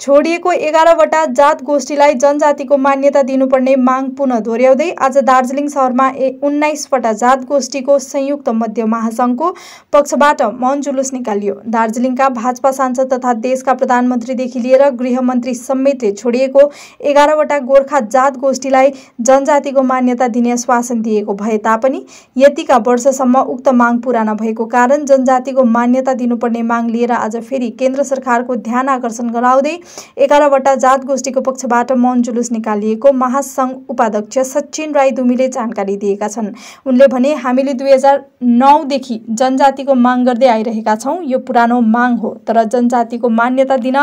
छोडिएको एघारवटा जात गोष्ठीलाई जनजातिको मान्यता दिनुपर्ने माग पुनः दोहोऱ्याउँदै आज दार्जिलिङ सहरमा ए उन्नाइसवटा जात गोष्ठीको संयुक्त मध्य महासङ्घको पक्षबाट मौन जुलुस निकालियो। दार्जिलिङका भाजपा सांसद तथा देशका प्रधानमन्त्रीदेखि लिएर गृहमन्त्री समेतले छोडिएको एघारवटा गोर्खा जात गोष्ठीलाई जनजातिको मान्यता दिने आश्वासन दिएको भए तापनि यतिका वर्षसम्म उक्त माग पुरा नभएको कारण जनजातिको मान्यता दिनुपर्ने माग लिएर आज फेरि केन्द्र सरकारको ध्यान आकर्षण गराउँदै एघारवटा जात गोष्ठीको पक्षबाट मौन जुलुस निकालिएको महासङ्घ उपाध्यक्ष सचिन राई दुमीले जानकारी दिएका छन्। उनले भने हामीले दुई हजार नौदेखि जनजातिको माग गर्दै आइरहेका छौँ। यो पुरानो माग हो तर जनजातिको मान्यता दिन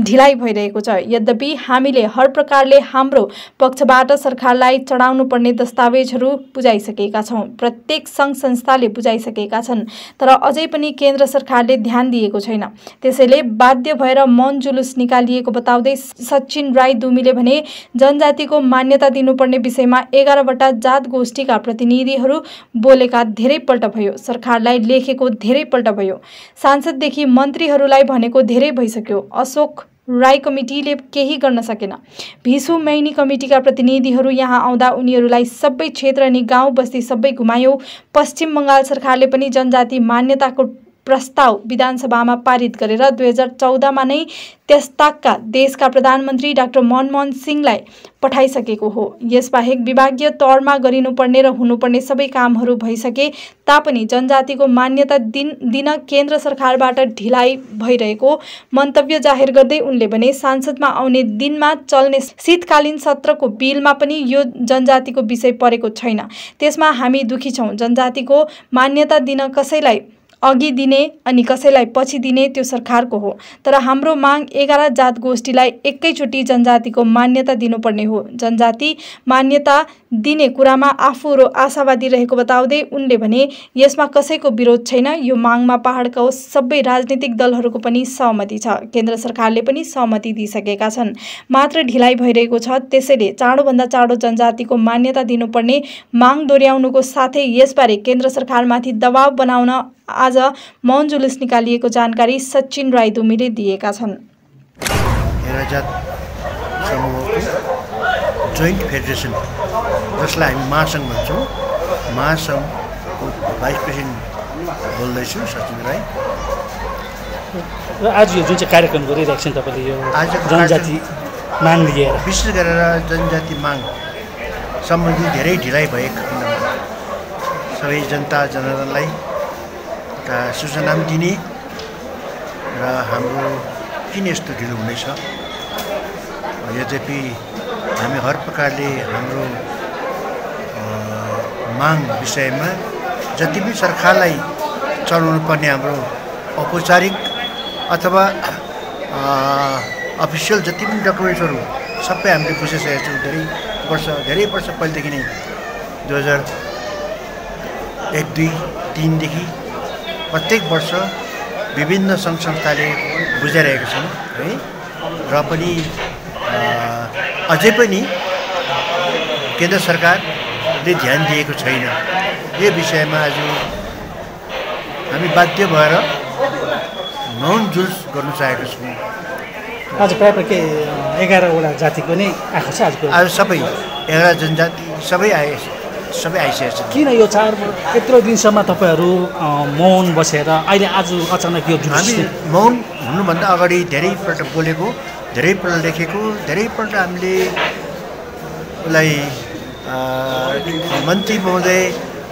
ढिलाइ भइरहेको छ। यद्यपि हामीले हर प्रकारले हाम्रो पक्षबाट सरकारलाई चढाउनु पर्ने दस्तावेजहरू बुझाइसकेका छौँ। प्रत्येक सङ्घ संस्थाले बुझाइसकेका छन् तर अझै पनि केन्द्र सरकारले ध्यान दिएको छैन। त्यसैले बाध्य भएर मौन जुलुस निकालिए दिएको बताउँदै सचिन राई दुमीले भने जनजातिको मान्यता दिनुपर्ने विषयमा एघारवटा जात गोष्ठीका प्रतिनिधिहरू बोलेका धेरैपल्ट भयो। सरकारलाई लेखेको धेरैपल्ट भयो। सांसददेखि मन्त्रीहरूलाई भनेको धेरै भइसक्यो। अशोक राई कमिटीले केही गर्न सकेन। भिसु मैनी कमिटीका प्रतिनिधिहरू यहाँ आउँदा उनीहरूलाई सबै क्षेत्र अनि गाउँ बस्ती सबै घुमायो। पश्चिम बङ्गाल सरकारले पनि जनजाति मान्यताको प्रस्ताव विधानसभामा पारित गरेर दुई हजार चौधमा नै त्यसताकका देशका प्रधानमन्त्री डाक्टर मनमोहन सिंहलाई पठाइसकेको हो। यसबाहेक विभागीय तौरमा गरिनुपर्ने र हुनुपर्ने सबै कामहरू भइसके तापनि जनजातिको मान्यता दिन दिन केन्द्र सरकारबाट ढिलाइ भइरहेको मन्तव्य जाहेर गर्दै उनले भने सांसदमा आउने दिनमा चल्ने शीतकालीन सत्रको बिलमा पनि यो जनजातिको विषय परेको छैन। त्यसमा हामी दुखी छौँ। जनजातिको मान्यता दिन कसैलाई अघि दिने अनि कसैलाई पछि दिने त्यो सरकारको हो। तर हाम्रो माग एघार जात गोष्ठीलाई एकैचोटि जनजातिको मान्यता दिनुपर्ने हो। जनजाति मान्यता दिने कुरामा आफूहरू आशावादी रहेको बताउँदै उनले भने यसमा कसैको विरोध छैन। यो मागमा पहाडका सबै राजनीतिक दलहरूको पनि सहमति छ। केन्द्र सरकारले पनि सहमति दिइसकेका छन्। मात्र ढिलाइ भइरहेको छ। त्यसैले चाँडोभन्दा चाँडो जनजातिको मान्यता दिनुपर्ने माग दोहोऱ्याउनुको साथै यसबारे केन्द्र सरकारमाथि दबाव बनाउन आज मौन जुलुस निकालिएको जानकारी सचिन राई दुमीले दिएका छन्। जोइन्ट फेडरेसन जसलाई हामी महासङ्घ भन्छौँ। महासङ्घको भाइस प्रेसिडेन्ट बोल्दैछु सचिन राई। र आज यो जुन चाहिँ कार्यक्रम गरिरहेको छ तपाईँले यो आज जनजाति माग लिएर। विशेष गरेर जनजाति माग सम्बन्धी धेरै ढिलाइ भएको खण्डमा सबै जनता जनार्दनलाई एउटा सूचना पनि दिने र हाम्रो किन यस्तो ढिलो हुनेछ? यद्यपि हामी हर प्रकारले हाम्रो माग विषयमा जति पनि सरकारलाई चलाउनु पर्ने हाम्रो औपचारिक अथवा अफिसियल जति पनि डकुमेन्ट्सहरू सबै हामीले बुझिसकेका छौँ। धेरै वर्ष धेरै वर्ष पहिलेदेखि नै दुई हजार एक दुई तिनदेखि प्रत्येक वर्ष विभिन्न सङ्घ संस्थाले बुझाइरहेका छन् है? र पनि अझै पनि केन्द्र सरकारले ध्यान दिएको छैन। यो विषयमा आज हामी बाध्य भएर मौन जुलुस गर्नु चाहेको छौँ। आज प्रायः के एघारवटा जातिको नै आएको छ आजको? आज सबै एघार जनजाति सबै आए। सबै आइसकेको छ। किन यो चाड यत्रो दिनसम्म तपाईँहरू मौन बसेर अहिले आज अचानक यो हामी मौन हुनुभन्दा अगाडि धेरैपल्ट बोलेको धेरैपल्ट लेखेको धेरैपल्ट हामीले उसलाई मन्त्री महोदय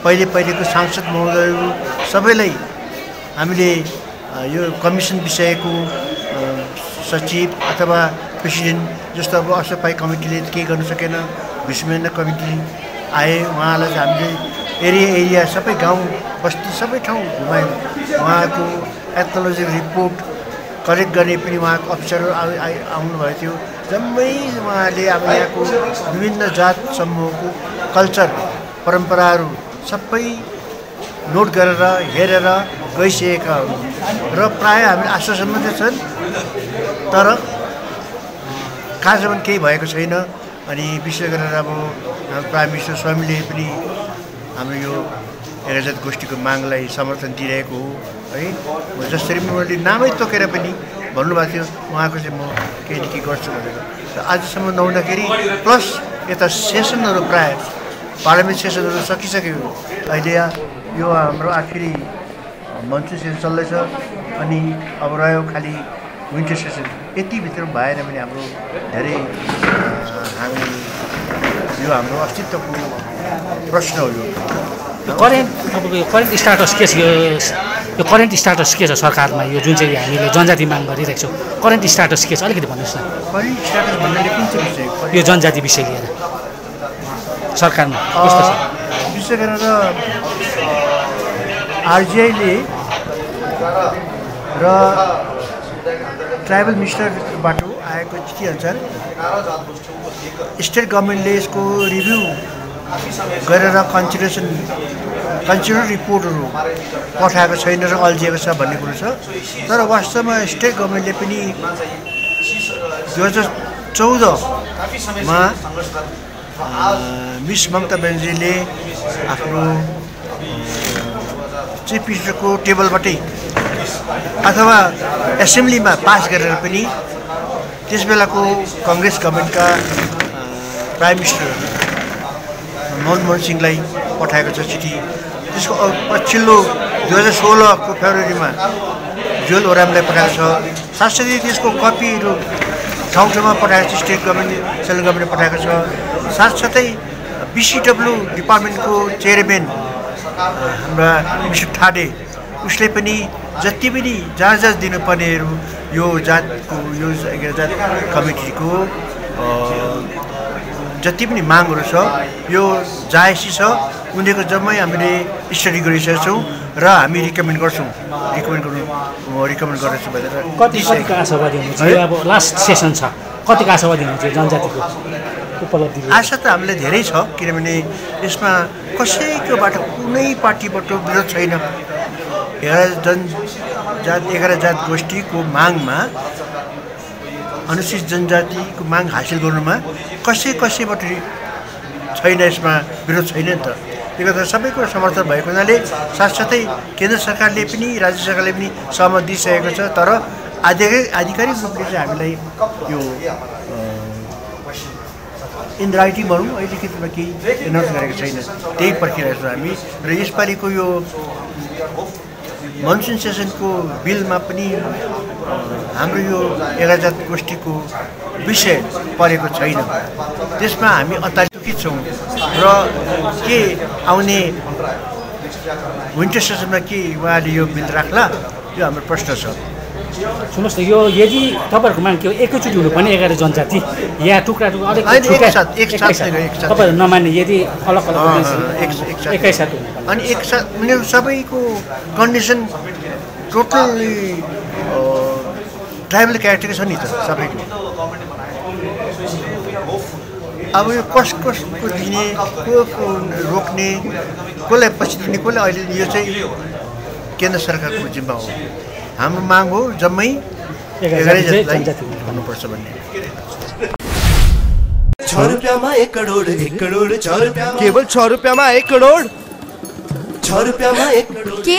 पहिले पहिलेको सांसद महोदयहरू सबैलाई हामीले यो कमिसन विषयको सचिव अथवा प्रेसिडेन्ट जस्तो अब असफाइ कमिटीले केही गर्नु सकेन विश्वमेन्द कमिटी आए उहाँलाई चाहिँ हामीले एरिया एरिया सबै गाउँ बस्ती सबै ठाउँ घुमायौँ। उहाँको एथोलोजिकल रिपोर्ट कलेक्ट गर्ने पनि उहाँको अफिसरहरू आउनुभएको थियो। जम्मै उहाँले अब यहाँको विभिन्न जात समूहको कल्चर परम्पराहरू सबै नोट गरेर हेरेर गइसकेका हुन्। र प्रायः हामीले आश्वासन मात्रै छन् तर कहाँसम्म केही भएको छैन। अनि विशेष गरेर अब प्राइम मिनिस्टर स्वामीले पनि हाम्रो यो एघारजात गोष्ठीको मागलाई समर्थन दिइरहेको हो है। जसरी उनीहरूले नामै तोकेर पनि भन्नुभएको थियो उहाँको चाहिँ म केही न केही गर्छु भनेर। र आजसम्म नहुँदाखेरि प्लस यता सेसनहरू प्रायः पार्लियामेन्ट सेसनहरू सकिसक्यो। अहिले यो हाम्रो आखिरी मन्सुन सेसन चल्दैछ अनि अब रह्यो खालि विन्टर सेसन। यतिभित्र भएन भने हाम्रो धेरै हामी यो हाम्रो अस्तित्वको प्रश्न हो यो करेन्ट तपाईँको यो करेन्ट स्टाटस के छ यो करेन्ट स्टाटस के छ सरकारमा यो जुन चाहिँ हामीले जनजाति माग गरिरहेको छौँ करेन्ट स्टाटस के छ अलिकति भन्नुहोस् न करेन्ट स्ट्याटस भन्नाले कुन चाहिँ विषय यो जनजाति विषय लिएर सरकारमा कस्तो छ विशेष गरेर आरजिआईले र ट्राइबल मिनिस्टरबाट आएको चिठीअनुसार स्टेट गभर्मेन्टले यसको रिभ्यू गरेर कन्सिडरेसन कन्सिडर रिपोर्टहरू पठाएको छैन र अल्झिएको छ भन्ने कुरो छ। तर वास्तवमा स्टेट गभर्मेन्टले पनि दुई हजार चौधमा मिस ममता ब्यानर्जीले आफ्नो चिफ मिनिस्टरको टेबलबाटै अथवा एसेम्ब्लीमा पास गरेर पनि त्यस बेलाको कङ्ग्रेस गभर्मेन्टका प्राइम मिनिस्टर मनमोहन सिंहलाई पठाएको छ चिठी। त्यसको पछिल्लो दुई हजार सोह्रको फेब्रुअरीमा जुएल ओरामलाई पठाएको छ। साथसाथै त्यसको कपीहरू ठाउँ ठाउँमा पठाएको छ स्टेट गभर्मेन्ट सेन्ट्रल गभर्मेन्टले पठाएको छ। साथसाथै बिसिडब्ल्यू डिपार्टमेन्टको चेयरम्यान हाम्रा मिस्टर ठाडे उसले पनि जति पनि जहाँ जहाँ दिनुपर्नेहरू यो जातको यो जात कमिटीको जति पनि मागहरू छ यो जायसी छ उनीहरूको जम्मै हामीले स्टडी गरिसकेका छौँ र हामी रिकमेन्ड गर्छौँ। रिकमेन्ड गर्नु रिकमेन्ड गर्दैछौँ भनेर कति कतिको आशावादी हुनुहुन्छ? अब लास्ट सेसन छ। कतिको आशावादी हुनुहुन्छ जनजातिको उपलब्धि आशा त हामीलाई धेरै छ किनभने यसमा कसैकोबाट कुनै पार्टीबाट विरोध छैन। एघार जनजात एघार जात गोष्ठीको मागमा अनुसूचित जनजातिको माग हासिल गर्नुमा कसै कसैबाट छैन यसमा विरोध छैन नि त। त्यो गर्दा सबैको समर्थन भएको हुनाले साथसाथै केन्द्र सरकारले पनि राज्य सरकारले पनि सहमत दिइसकेको छ तर आधिकारिक आधिकारिक रूपले चाहिँ हामीलाई यो इन राइटिङ भनौँ अहिलेको केही एनाउन्स गरेको छैन। त्यही पर्खिरहेको छौँ हामी। र यसपालिको यो मनसुन सेसनको बिलमा पनि हाम्रो यो एघार जात गोष्ठीको विषय परेको छैन। त्यसमा हामी अत्याधिक छौँ र के आउने विन्टर सेसनमा के उहाँले यो बिल राख्ला यो हाम्रो प्रश्न छ। सुन्नुहोस् न यो यदि तपाईँहरूको माग के हो एकैचोटि हुनुपर्ने एघार जनजाति या टुक्रा टुक्रा अलिक एकसाथ, एकसाथ एकसाथ। तपाईँहरू नमान्ने यदि अलग अलग एकसाथ। एकैसाथ अनि एक साथ उनीहरू सबैको कन्डिसन टोटल्ली ट्राइबल क्यारेक्टर छ नि त सबैको अब यो कस कसको दिने को रोक्ने कसलाई पछि दिने कसलाई अहिले यो चाहिँ केन्द्र सरकारको जिम्मा हो हाम्रो माग हो जम्मै। हुनुपर्छ भन्ने। छ रुपियाँमा एक करोड एक करोड छ रुपियाँमा केवल छ रुपियाँमा एक करोड। छ रुपियाँमा एक करोड के?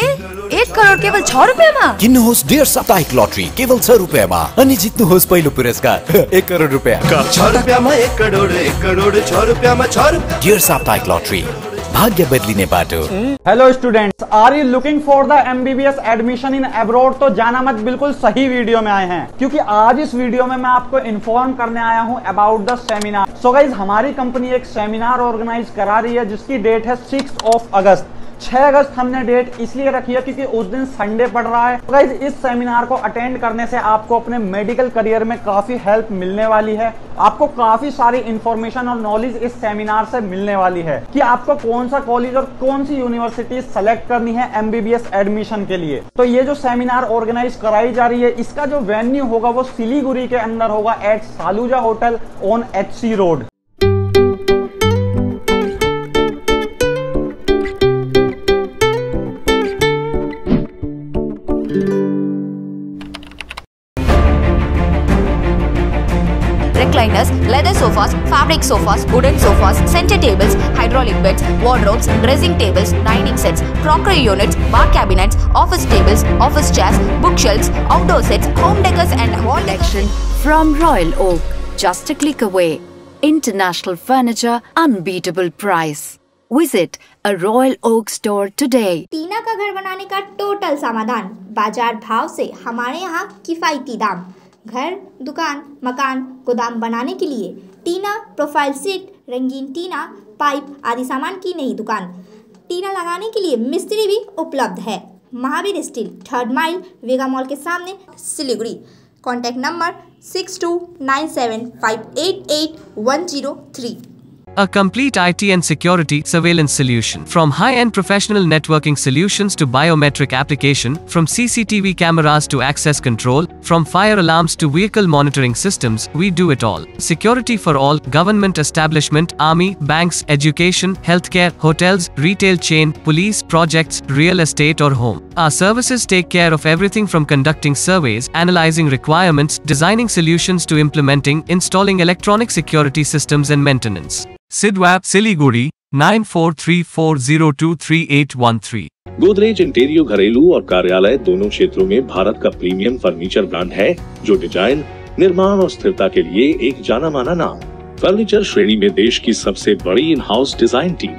एक करोड केवल छ रुपियाँमा। किन्नुहोस् डेढ साप्ताहिक लटरी केवल छ रुपियाँमा। अनि जित्नुहोस् पहिलो पुरस्कार एक करोड रुपियाँ। छ रुपियाँमा एक करोड एक करोड छ रुपियाँमा छ रुपियाँ डेढ साप्ताहिक लटरी। भाग्य बदलीने बाटो। Hello students are you looking for the MBBS admission in abroad तो जाना मत, बिल्कुल सही वीडियो में आए हैं। क्योंकि आज इस वीडियो में मैं आपको इन्फॉर्म करने आया हूँ about the seminar so guys हमारी कंपनी एक सेमिनार ऑर्गेनाइज करा रही है, जिसकी डेट है सिक्स ऑफ़ अगस्त 6 अगस्त हमने डेट इसलिए रखी है क्योंकि उस दिन संडे पड़ रहा है। तो गाइज़ इस सेमिनार को अटेंड करने से आपको अपने मेडिकल करियर में काफ़ी हेल्प मिलने वाली है। आपको काफ़ी सारी इंफॉर्मेशन और नॉलेज इस सेमिनार से मिलने वाली है कि आपको कौन सा कॉलेज और कौन सी यूनिवर्सिटी सेलेक्ट करनी है एमबीबीएस एडमिशन के लिए। तो ये जो सेमिनार ऑर्गेनाइज कराई जा रही है, इसका जो वेन्यू होगा वो सिलीगुड़ी के अंदर होगा at Saluja hotel on H C road fabric sofas, wooden sofas, center tables, hydraulic beds, wardrobes, dressing tables, dining sets, crockery units, bar cabinets, office tables, office chairs, bookshelves, outdoor sets, home decors and wall Collection from Royal Oak, just a click away. International furniture, unbeatable price. Visit a Royal Oak store today. टीना का घर बनाने का total समाधान बाजार भाव से हमारे यहाँ किफ़ायती दाम घर, दुकान, मकान, गोदाम बनाने के लिए टीना, प्रोफ़ाइल सीट, रंगीन टीना, पाइप आदि सामान की नई दुकान। टीना लगाने के लिए मिस्त्री भी उपलब्ध है। Mahavir steel, third mile, Vega mall के सामने Siliguri. Contact number six two nine seven five eight eight one zero three. A complete IT and security surveillance solution. From high end professional networking solutions to biometric application, from CCTV cameras to access control, from fire alarms to vehicle monitoring systems, we do it all. Security for all, government establishment, army, banks, education, healthcare, hotels, retail chain, police, projects, real estate or home. Our services take care of everything from conducting surveys, analyzing requirements, designing solutions to implementing, installing electronic security systems and maintenance. Sidwap Siliguri 9434023813 Godrej Interio घरेलू और कार्यालय दोनों क्षेत्रों में भारत का premium furniture brand है जो design निर्माण और स्थिरता के लिए एक जाना माना नाम फर्नीचर श्रेणी में देश की सबसे बड़ी इन हाउस डिज़ाइन टीम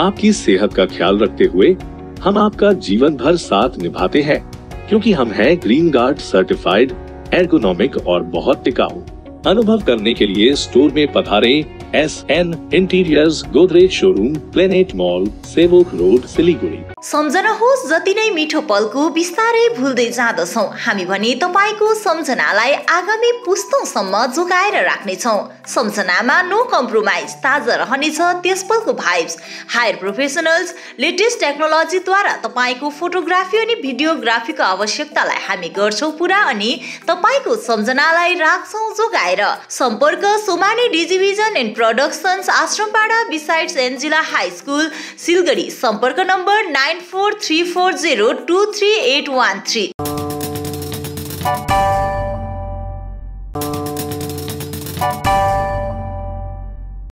आपकी सेहत का ख्याल रखते हुए हम आपका जीवन भर साथ निभाते हैं, क्योंकि हम हैं ग्रीन गार्ड सर्टिफाइड एर्गोनॉमिक और बहुत टिकाऊ। अनुभव करने के लिए स्टोर में पधारे S N interiors Godrej showroom Planet Mall Sevoke road Siliguri सम्झनुहोस् जति नै मिठो पलको बिस्तारै भुल्दै जाँदछौ। हामी भने तपाईँको सम्झनालाई आगामी पुस्तौसम्म जोगाएर राख्नेछौ। सम्झनामा नो कम्प्रोमाइज ताजा रहनेछ त्यस पलको भाइब्स हायर प्रोफेसनल्स लेटेस्ट टेक्नोलोजीद्वारा तपाईँको फोटोग्राफी अनि भिडियोग्राफीको आवश्यकतालाई हामी गर्छौँ पुरा अनि तपाईँको सम्झनालाई राख्छौँ जोगाएर। सम्पर्क Somani Digivision and Productions, Ashrampada, besides Angela High School, Silgari. Samparka number 94340 23813.